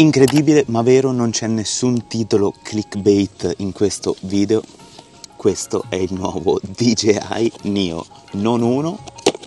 Incredibile ma vero, non c'è nessun titolo clickbait in questo video. Questo è il nuovo DJI Neo, non uno,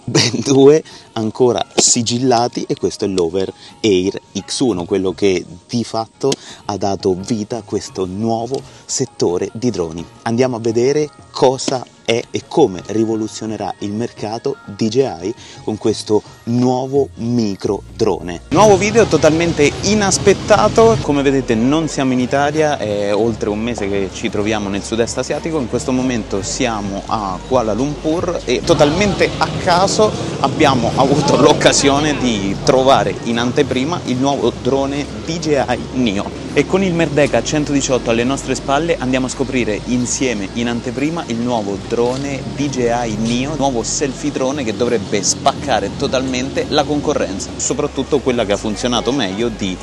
ben due ancora sigillati e questo è l'Over Air X1, quello che di fatto ha dato vita a questo nuovo settore di droni. Andiamo a vedere cosa è e come rivoluzionerà il mercato DJI con questo nuovo micro drone. Nuovo video totalmente inaspettato, come vedete non siamo in Italia, è oltre un mese che ci troviamo nel sud-est asiatico, in questo momento siamo a Kuala Lumpur e totalmente a caso abbiamo avuto l'occasione di trovare in anteprima il nuovo drone DJI Neo e con il Merdeka 118 alle nostre spalle andiamo a scoprire insieme in anteprima il nuovo drone DJI Neo, nuovo selfie drone che dovrebbe spaccare totalmente la concorrenza, soprattutto quella che ha funzionato meglio di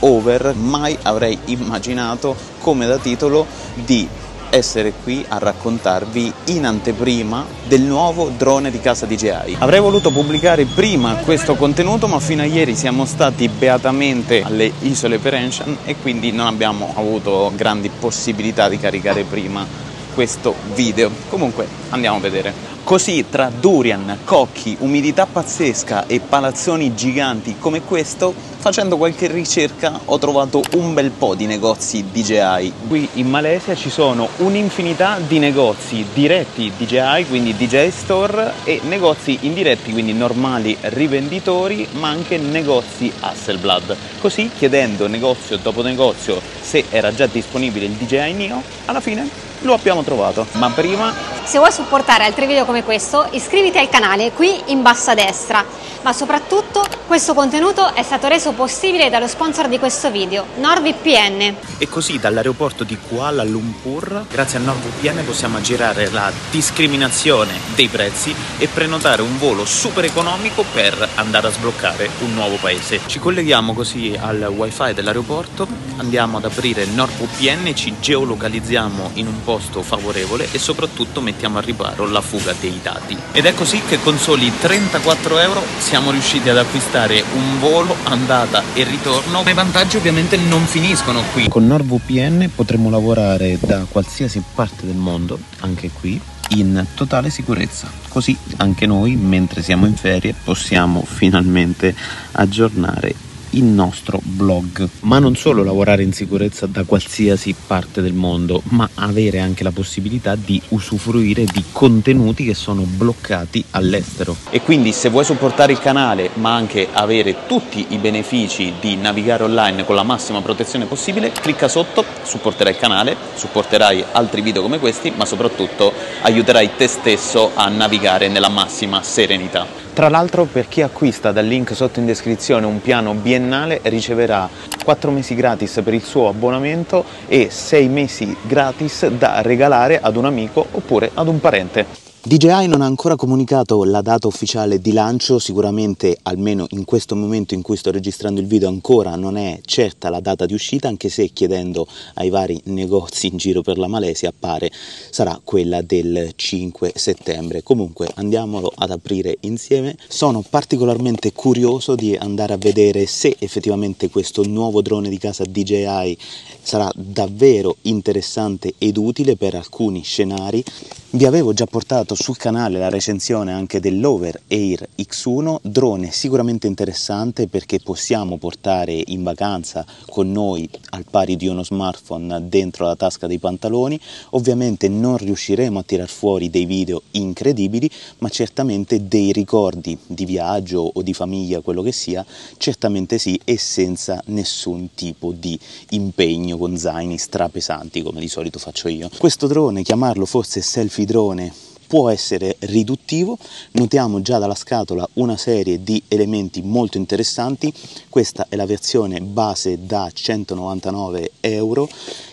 Over, mai avrei immaginato come da titolo di essere qui a raccontarvi in anteprima del nuovo drone di casa DJI. Avrei voluto pubblicare prima questo contenuto ma fino a ieri siamo stati beatamente alle isole Perenshan e quindi non abbiamo avuto grandi possibilità di caricare prima questo video. Comunque andiamo a vedere. Così tra durian, cocchi, umidità pazzesca e palazzoni giganti come questo, facendo qualche ricerca ho trovato un bel po' di negozi DJI. Qui in Malesia ci sono un'infinità di negozi diretti DJI, quindi DJ Store, e negozi indiretti, quindi normali rivenditori, ma anche negozi Hasselblad. Così chiedendo negozio dopo negozio se era già disponibile il DJI Neo, alla fine lo abbiamo trovato. Ma prima se vuoi supportare altri video come questo, iscriviti al canale qui in basso a destra, ma soprattutto questo contenuto è stato reso possibile dallo sponsor di questo video, NordVPN. E così dall'aeroporto di Kuala Lumpur, grazie a NordVPN possiamo aggirare la discriminazione dei prezzi e prenotare un volo super economico per andare a sbloccare un nuovo paese. Ci colleghiamo così al wifi dell'aeroporto, andiamo ad aprire NordVPN, ci geolocalizziamo in un posto favorevole e soprattutto mettiamo mettiamo a riparo la fuga dei dati. Ed è così che con soli 34 euro siamo riusciti ad acquistare un volo andata e ritorno, ma i vantaggi ovviamente non finiscono qui. Con NordVPN potremo lavorare da qualsiasi parte del mondo, anche qui, in totale sicurezza. Così anche noi, mentre siamo in ferie, possiamo finalmente aggiornare il nostro blog. Ma non solo lavorare in sicurezza da qualsiasi parte del mondo, ma avere anche la possibilità di usufruire di contenuti che sono bloccati all'estero. E quindi se vuoi supportare il canale, ma anche avere tutti i benefici di navigare online con la massima protezione possibile, clicca sotto, supporterai il canale, supporterai altri video come questi, ma soprattutto aiuterai te stesso a navigare nella massima serenità. Tra l'altro per chi acquista dal link sotto in descrizione un piano biennale riceverà 4 mesi gratis per il suo abbonamento e 6 mesi gratis da regalare ad un amico oppure ad un parente. DJI non ha ancora comunicato la data ufficiale di lancio, sicuramente almeno in questo momento in cui sto registrando il video ancora non è certa la data di uscita, anche se chiedendo ai vari negozi in giro per la Malesia appare sarà quella del 5 settembre. Comunque andiamolo ad aprire insieme. Sono particolarmente curioso di andare a vedere se effettivamente questo nuovo drone di casa DJI sarà davvero interessante ed utile per alcuni scenari. Vi avevo già portato sul canale la recensione anche dell'Over Air X1, drone sicuramente interessante perché possiamo portare in vacanza con noi al pari di uno smartphone dentro la tasca dei pantaloni, ovviamente non riusciremo a tirar fuori dei video incredibili, ma certamente dei ricordi di viaggio o di famiglia, quello che sia, certamente sì e senza nessun tipo di impegno con zaini strapesanti come di solito faccio io. Questo drone, chiamarlo forse selfie drone può essere riduttivo, notiamo già dalla scatola una serie di elementi molto interessanti, questa è la versione base da 199 euro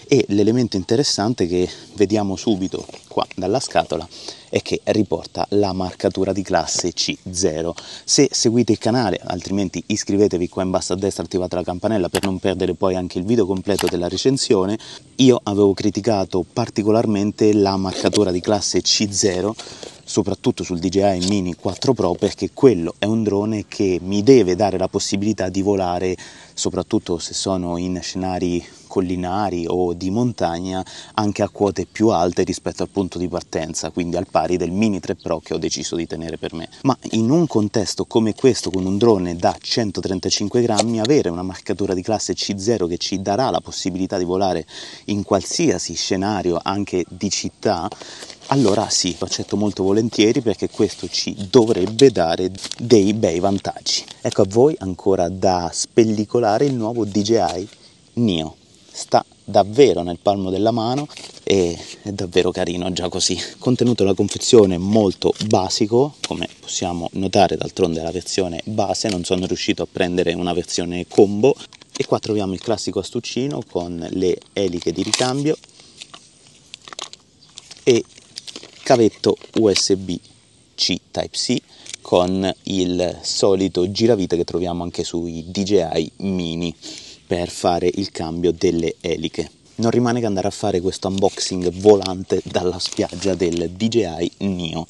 e l'elemento interessante che vediamo subito qua dalla scatola è che riporta la marcatura di classe C0. Se seguite il canale, altrimenti iscrivetevi qua in basso a destra, attivate la campanella per non perdere poi anche il video completo della recensione, io avevo criticato particolarmente la marcatura di classe C0 soprattutto sul DJI Mini 4 Pro perché quello è un drone che mi deve dare la possibilità di volare soprattutto se sono in scenari collinari o di montagna anche a quote più alte rispetto al punto di partenza, quindi al pari del Mini 3 Pro che ho deciso di tenere per me. Ma in un contesto come questo, con un drone da 135 grammi, avere una marcatura di classe C0 che ci darà la possibilità di volare in qualsiasi scenario, anche di città, allora sì, lo accetto molto volentieri perché questo ci dovrebbe dare dei bei vantaggi. Ecco a voi ancora da spellicolare il nuovo DJI Neo sta davvero nel palmo della mano e è davvero carino già così. Contenuto della confezione molto basico, come possiamo notare d'altronde la versione base, non sono riuscito a prendere una versione combo e qua troviamo il classico astuccino con le eliche di ricambio e cavetto USB-C Type-C con il solito giravite che troviamo anche sui DJI Mini per fare il cambio delle eliche. Non rimane che andare a fare questo unboxing volante dalla spiaggia del DJI Neo.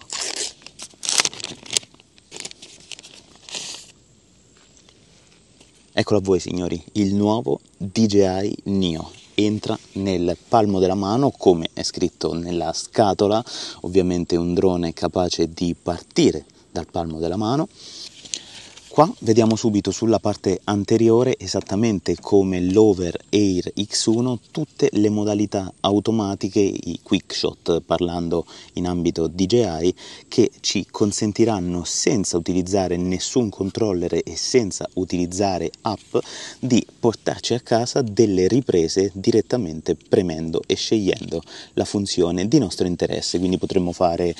Eccolo a voi signori, il nuovo DJI Neo entra nel palmo della mano come è scritto nella scatola, ovviamente un drone capace di partire dal palmo della mano Qua vediamo subito sulla parte anteriore, esattamente come l'Over Air X1, tutte le modalità automatiche, i quick shot parlando in ambito DJI, che ci consentiranno senza utilizzare nessun controller e senza utilizzare app di portarci a casa delle riprese direttamente premendo e scegliendo la funzione di nostro interesse. Quindi potremmo fare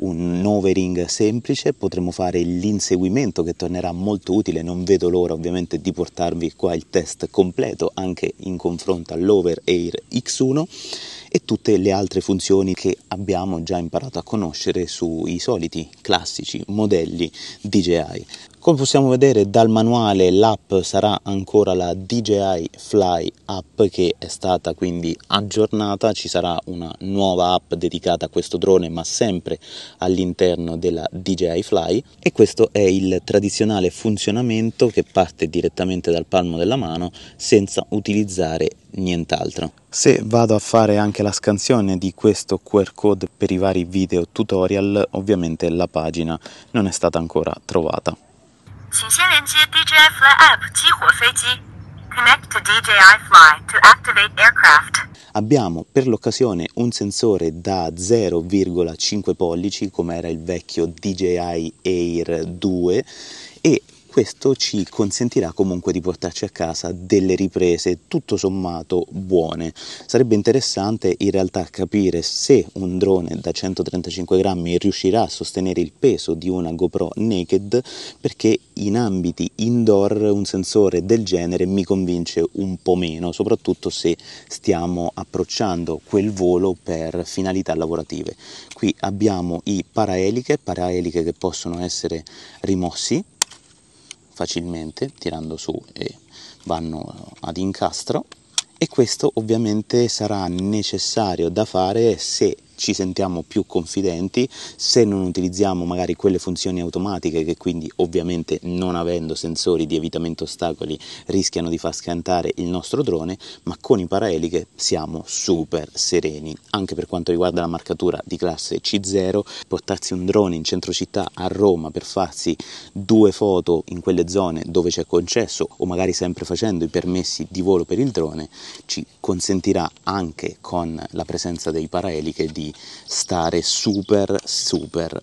un overing semplice, potremo fare l'inseguimento che tornerà molto utile, non vedo l'ora ovviamente di portarvi qua il test completo anche in confronto all'Over Air X1 e tutte le altre funzioni che abbiamo già imparato a conoscere sui soliti classici modelli DJI. Come possiamo vedere dal manuale l'app sarà ancora la DJI Fly app che è stata quindi aggiornata, ci sarà una nuova app dedicata a questo drone ma sempre all'interno della DJI Fly e questo è il tradizionale funzionamento che parte direttamente dal palmo della mano senza utilizzare nient'altro. Se vado a fare anche la scansione di questo QR code per i vari video tutorial ovviamente la pagina non è stata ancora trovata. 请先连接 DJI Fly App 激活飞机。Connect to DJI Fly to activate aircraft. Abbiamo per l'occasione un sensore da 0,5 pollici come era il vecchio DJI Air 2 e questo ci consentirà comunque di portarci a casa delle riprese tutto sommato buone. Sarebbe interessante in realtà capire se un drone da 135 grammi riuscirà a sostenere il peso di una GoPro Naked perché in ambiti indoor un sensore del genere mi convince un po' meno, soprattutto se stiamo approcciando quel volo per finalità lavorative. Qui abbiamo i paraeliche, paraeliche che possono essere rimossi facilmente tirando su e vanno ad incastro. E questo ovviamente sarà necessario da fare se ci sentiamo più confidenti, se non utilizziamo magari quelle funzioni automatiche che quindi ovviamente non avendo sensori di evitamento ostacoli rischiano di far scantare il nostro drone, ma con i paraeliche siamo super sereni. Anche per quanto riguarda la marcatura di classe C0, portarsi un drone in centro città a Roma per farsi due foto in quelle zone dove c'è concesso o magari sempre facendo i permessi di volo per il drone ci consentirà anche con la presenza dei paraeliche di stare super super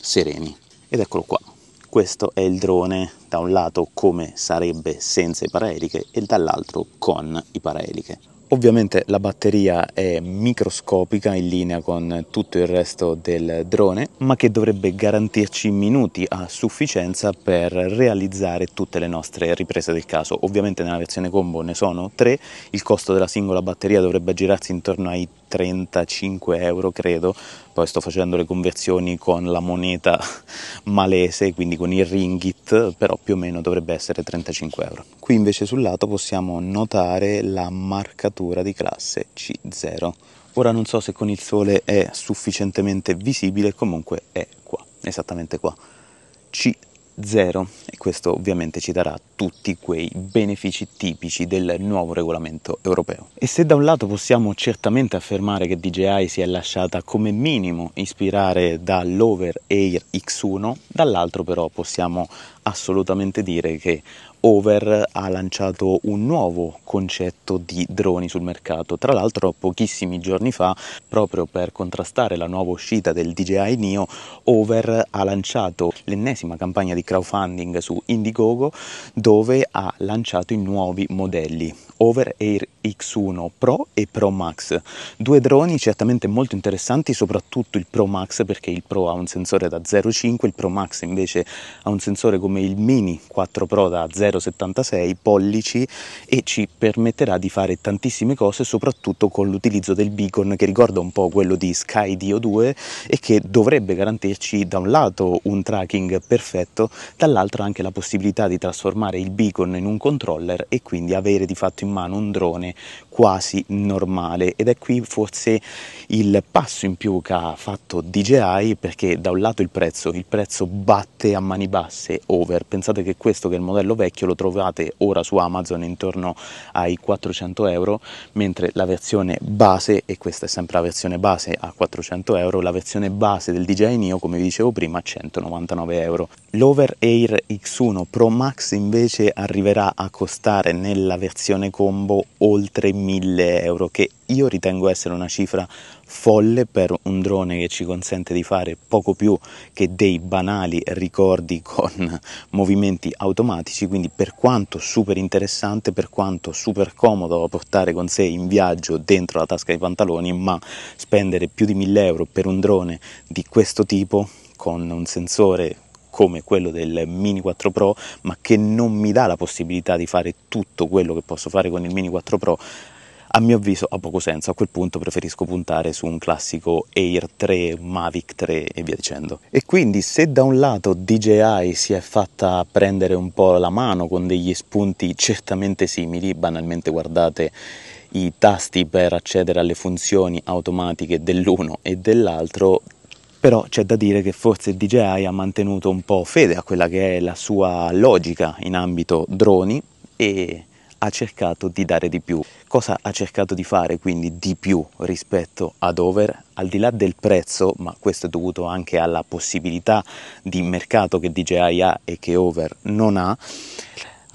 sereni. Ed eccolo qua. Questo è il drone da un lato come sarebbe senza i paraeliche e dall'altro con i paraeliche. Ovviamente la batteria è microscopica in linea con tutto il resto del drone, ma che dovrebbe garantirci minuti a sufficienza per realizzare tutte le nostre riprese del caso. Ovviamente nella versione combo ne sono tre, il costo della singola batteria dovrebbe girarsi intorno ai 35 euro credo, poi sto facendo le conversioni con la moneta malese, quindi con il ringgit, però più o meno dovrebbe essere 35 euro. Qui invece sul lato possiamo notare la marcatura di classe C0. Ora non so se con il sole è sufficientemente visibile, comunque è qua, esattamente qua. C0 zero e questo ovviamente ci darà tutti quei benefici tipici del nuovo regolamento europeo. E se da un lato possiamo certamente affermare che DJI si è lasciata come minimo ispirare dall'Over Air X1, dall'altro però possiamo assolutamente dire che Over ha lanciato un nuovo concetto di droni sul mercato. Tra l'altro, pochissimi giorni fa, proprio per contrastare la nuova uscita del DJI Neo, Over ha lanciato l'ennesima campagna di crowdfunding su Indiegogo dove ha lanciato i nuovi modelli Over Air X1 Pro e Pro Max. Due droni certamente molto interessanti, soprattutto il Pro Max perché il Pro ha un sensore da 0,5, il Pro Max invece ha un sensore come il Mini 4 Pro da 0,76 pollici e ci permetterà di fare tantissime cose, soprattutto con l'utilizzo del beacon che ricorda un po' quello di Skydio 2 e che dovrebbe garantirci da un lato un tracking perfetto, dall'altro anche la possibilità di trasformare il beacon in un controller e quindi avere di fatto in mano un drone quasi normale ed è qui forse il passo in più che ha fatto DJI perché da un lato il prezzo, il prezzo batte a mani basse over, pensate che questo che è il modello vecchio lo trovate ora su Amazon intorno ai 400 euro mentre la versione base, e questa è sempre la versione base a 400 euro, la versione base del DJI Neo come vi dicevo prima a 199 euro. L'Over Air X1 Pro Max invece arriverà a costare nella versione combo oltre 1000 euro, che io ritengo essere una cifra folle per un drone che ci consente di fare poco più che dei banali ricordi con movimenti automatici, quindi per quanto super interessante, per quanto super comodo da portare con sé in viaggio dentro la tasca dei pantaloni, ma spendere più di 1000 euro per un drone di questo tipo con un sensore come quello del Mini 4 Pro, ma che non mi dà la possibilità di fare tutto quello che posso fare con il Mini 4 Pro, a mio avviso ha poco senso, a quel punto preferisco puntare su un classico Air 3, Mavic 3 e via dicendo. E quindi se da un lato DJI si è fatta prendere un po' la mano con degli spunti certamente simili, banalmente guardate i tasti per accedere alle funzioni automatiche dell'uno e dell'altro, però c'è da dire che forse DJI ha mantenuto un po' fede a quella che è la sua logica in ambito droni e ha cercato di dare di più. Cosa ha cercato di fare quindi di più rispetto ad Over? Al di là del prezzo, ma questo è dovuto anche alla possibilità di mercato che DJI ha e che Over non ha,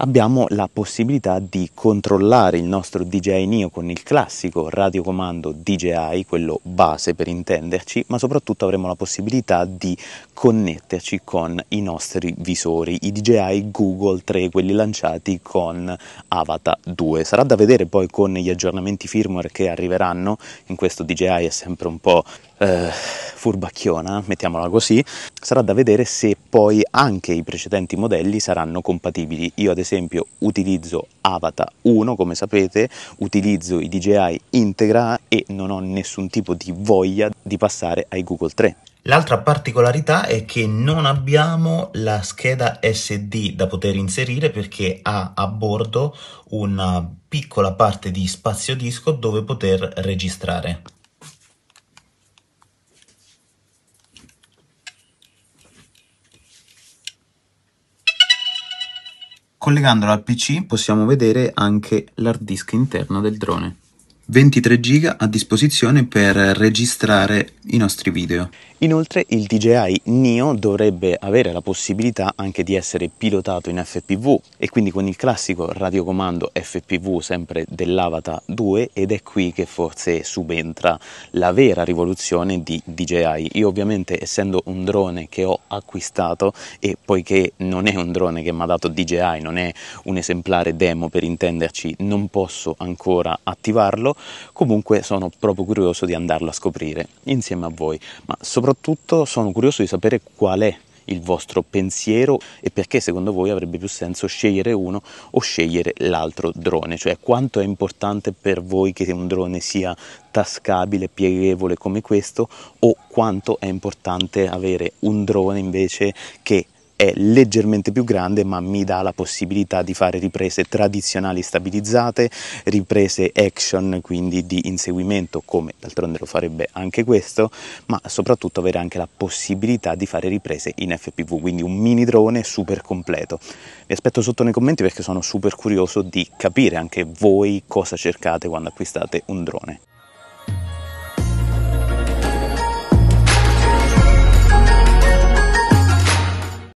abbiamo la possibilità di controllare il nostro DJI Neo con il classico radiocomando DJI, quello base per intenderci, ma soprattutto avremo la possibilità di connetterci con i nostri visori, i DJI Google 3, quelli lanciati con Avatar 2. Sarà da vedere poi con gli aggiornamenti firmware che arriveranno, in questo DJI è sempre un po' eh, furbacchiona, mettiamola così, sarà da vedere se poi anche i precedenti modelli saranno compatibili. Io ad esempio utilizzo Avatar 1, come sapete, utilizzo i DJI Integra e non ho nessun tipo di voglia di passare ai Google 3. L'altra particolarità è che non abbiamo la scheda SD da poter inserire perché ha a bordo una piccola parte di spazio disco dove poter registrare. Collegandolo al PC possiamo vedere anche l'hard disk interno del drone. 23 giga a disposizione per registrare i nostri video. Inoltre il DJI Neo dovrebbe avere la possibilità anche di essere pilotato in FPV e quindi con il classico radiocomando FPV sempre dell'Avata 2 ed è qui che forse subentra la vera rivoluzione di DJI. Io ovviamente essendo un drone che ho acquistato e poiché non è un drone che mi ha dato DJI, non è un esemplare demo per intenderci, non posso ancora attivarlo, comunque sono proprio curioso di andarlo a scoprire insieme a voi, ma soprattutto sono curioso di sapere qual è il vostro pensiero e perché secondo voi avrebbe più senso scegliere uno o scegliere l'altro drone, cioè quanto è importante per voi che un drone sia tascabile, pieghevole come questo o quanto è importante avere un drone invece che è leggermente più grande ma mi dà la possibilità di fare riprese tradizionali stabilizzate, riprese action quindi di inseguimento come d'altronde lo farebbe anche questo, ma soprattutto avere anche la possibilità di fare riprese in FPV, quindi un mini drone super completo. Vi aspetto sotto nei commenti perché sono super curioso di capire anche voi cosa cercate quando acquistate un drone.